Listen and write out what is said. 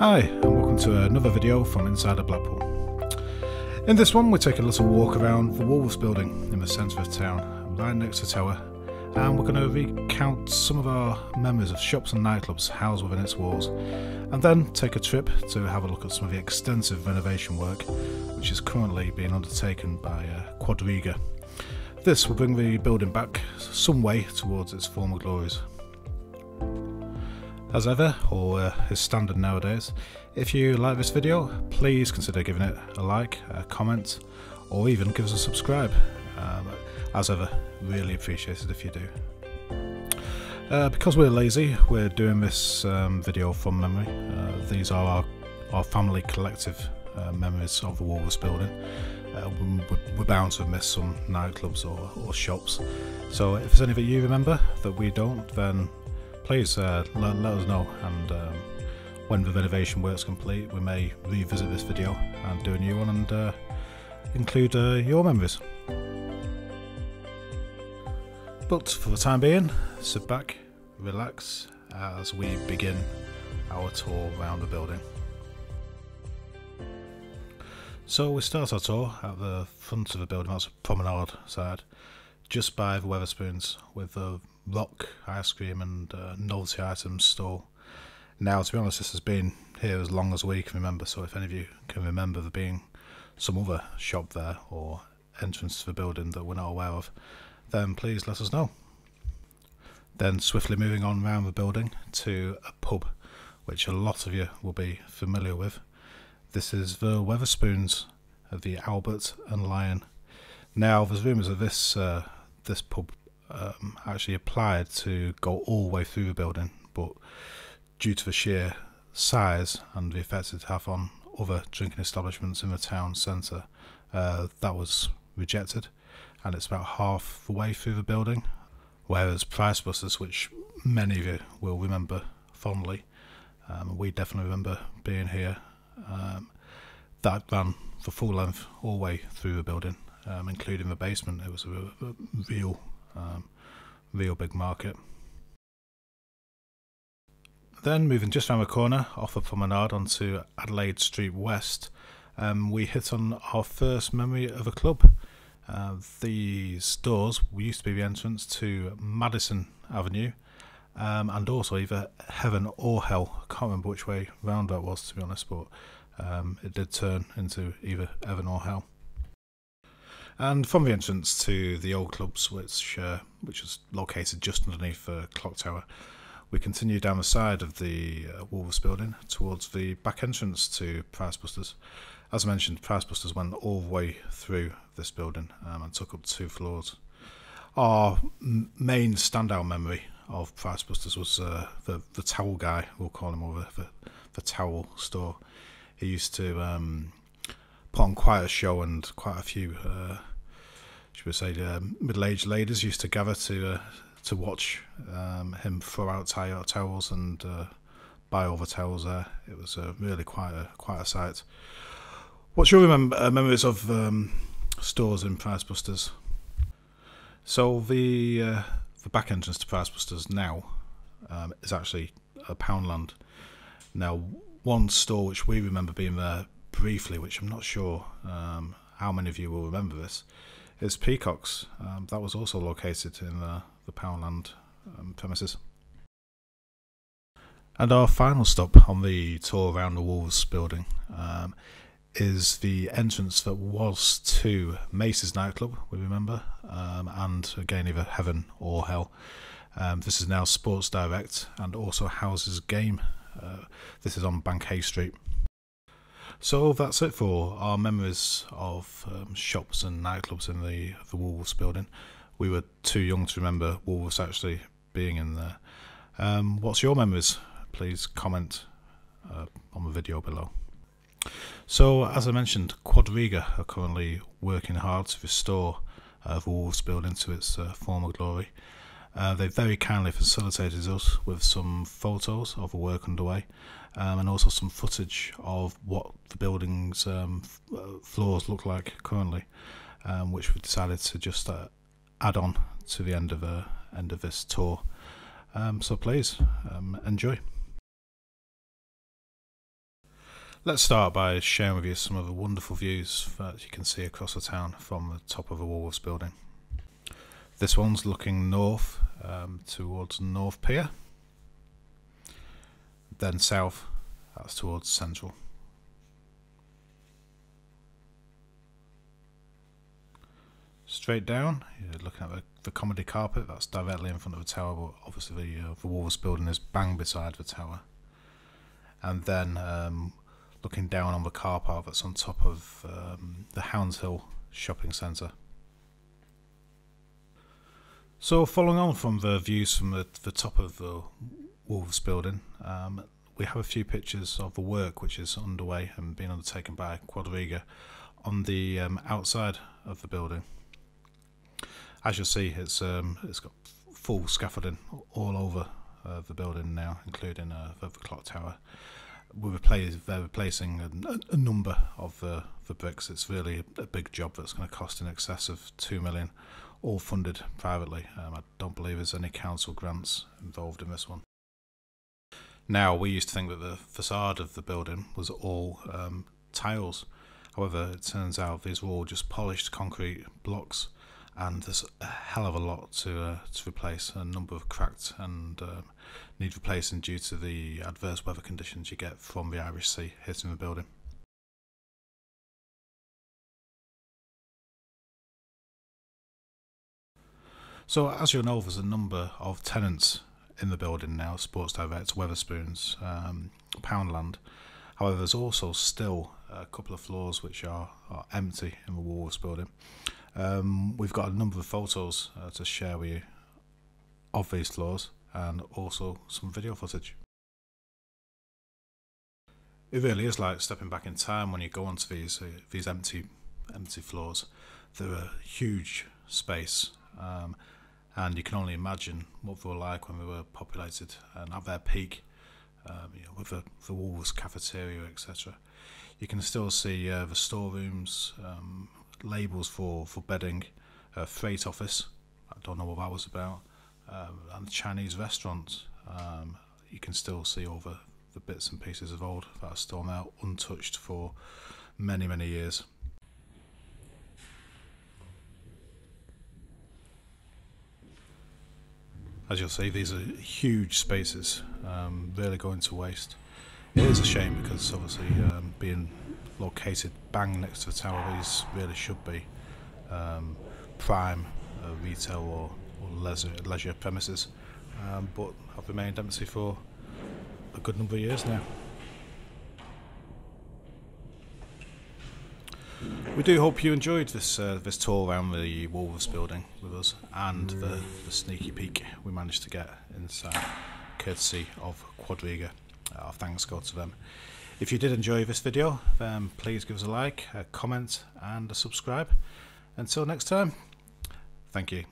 Hi, and welcome to another video from Insider Blackpool. In this one, we're taking a little walk around the Woolworths building in the centre of town, right next to tower, and we're going to recount some of our memories of shops and nightclubs housed within its walls, and then take a trip to have a look at some of the extensive renovation work which is currently being undertaken by uh, Quadriga. This will bring the building back some way towards its former glories. As ever, or uh, is standard nowadays, if you like this video, please consider giving it a like, a comment, or even give us a subscribe. Um, as ever, really appreciate it if you do. Uh, because we're lazy, we're doing this um, video from memory. Uh, these are our, our family collective uh, memories of the Woolworths building. Uh, we're bound to have missed some nightclubs or, or shops. So if there's anything you remember that we don't, then please uh, let, let, us know and um, when the renovation work's complete we may revisit this video and do a new one and uh, include uh, your memories. But for the time being, sit back, relax as we begin our tour around the building. So we start our tour at the front of the building, that's promenade side, just by the Wetherspoons with the rock ice cream and uh, novelty items store. Now, to be honest, this has been here as long as we can remember. So, if any of you can remember there being some other shop there or entrance to the building that we're not aware of, then please let us know. Then, swiftly moving on around the building to a pub, which a lot of you will be familiar with. This is the Wetherspoons of the Albert and Lion. Now, there's rumours of this uh, this pub um, actually applied to go all the way through the building, but due to the sheer size and the effects it have on other drinking establishments in the town centre, uh, that was rejected, and it's about half the way through the building. Whereas Price Busters, which many of you will remember fondly, um, we definitely remember being here. Um, that ran for full length all the way through the building, um, including the basement. It was a, a real um, real big market. Then moving just around the corner off the promenade onto Adelaide Street West, um, we hit on our first memory of a club. Uh, these doors used to be the entrance to Madison Avenue um, and also either heaven or hell. I can't remember which way round that was to be honest, but um, it did turn into either heaven or hell. And from the entrance to the old clubs, which uh, which is located just underneath the clock tower, we continue down the side of the uh, Woolworths building towards the back entrance to Price Busters. As I mentioned, Price Busters went all the way through this building um, and took up two floors. Our main standout memory of Price Busters was uh, the the towel guy. We'll call him over the the towel store. He used to um, put on quite a show and quite a few uh, should we say, uh, middle-aged ladies used to gather to uh, to watch um, him throw out tie towels and uh, buy all the towels there. It was uh, really quite a quite a sight. What's your remem- uh, memories of um, stores in Price Busters? So the uh, the back entrance to Price Busters now um, is actually a Poundland. Now, one store which we remember being there briefly, which I'm not sure um, how many of you will remember this, is Peacocks. Um, that was also located in the, the Poundland um, premises. And our final stop on the tour around the Wolves building um, is the entrance that was to Mace's nightclub, we remember, um, and again, either Heaven or Hell. Um, this is now Sports Direct and also houses Game. Uh, this is on Bank Hey Street. So that's it for our memories of um, shops and nightclubs in the the Woolworths building. We were too young to remember Woolworths actually being in there. Um, what's your memories? Please comment uh, on the video below. So, as I mentioned, Quadriga are currently working hard to restore uh, the Woolworths building to its uh, former glory. Uh, they very kindly facilitated us with some photos of the work underway um, and also some footage of what the building's um, uh, floors look like currently, um, which we decided to just uh, add on to the end of uh, end of this tour. Um, so please um, enjoy. Let's start by sharing with you some of the wonderful views that you can see across the town from the top of the Woolworths building. This one's looking north um, towards North Pier, then south, that's towards Central. Straight down, you're looking at the, the comedy carpet, that's directly in front of the tower, but obviously the, uh, the Woolworths building is bang beside the tower. And then um, looking down on the car park that's on top of um, the Houndshill shopping centre. So following on from the views from the, the top of the Wolves building, um, we have a few pictures of the work which is underway and being undertaken by Quadriga on the um, outside of the building. As you'll see, it's um, it's got full scaffolding all over uh, the building now, including uh, the clock tower. We're they're replacing a, a, number of the, the bricks. It's really a, a big job that's going to cost in excess of two million all funded privately. Um, I don't believe there's any council grants involved in this one. Now, we used to think that the facade of the building was all um, tiles. However, it turns out these were all just polished concrete blocks, and there's a hell of a lot to uh, to replace. A number of cracked and um, need replacing due to the adverse weather conditions you get from the Irish Sea hitting the building. So as you'll know, there's a number of tenants in the building now, Sports Direct, Wetherspoons, um, Poundland. However, there's also still a couple of floors which are, are empty in the Woolworths building. Um, we've got a number of photos uh, to share with you of these floors and also some video footage. It really is like stepping back in time when you go onto these uh, these empty empty floors. They're a huge space. Um, and you can only imagine what they were like when they were populated and at their peak, um, you know, with the, the Woolworths cafeteria, etc. You can still see uh, the storerooms, um, labels for, for bedding, uh, freight office, I don't know what that was about, um, and Chinese restaurant. Um, you can still see all the, the bits and pieces of old that are still now untouched for many, many years. As you'll see, these are huge spaces, um, really going to waste. It is a shame because obviously um, being located bang next to the tower, these really should be um, prime uh, retail or, or leisure, leisure premises, um, but have remained empty for a good number of years now. We do hope you enjoyed this uh, this tour around the Woolworths building with us and the, the sneaky peek we managed to get inside, courtesy of Quadriga. Uh, our thanks go to them. If you did enjoy this video, then please give us a like, a comment, and a subscribe. Until next time, thank you.